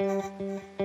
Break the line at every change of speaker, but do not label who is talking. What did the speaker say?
Música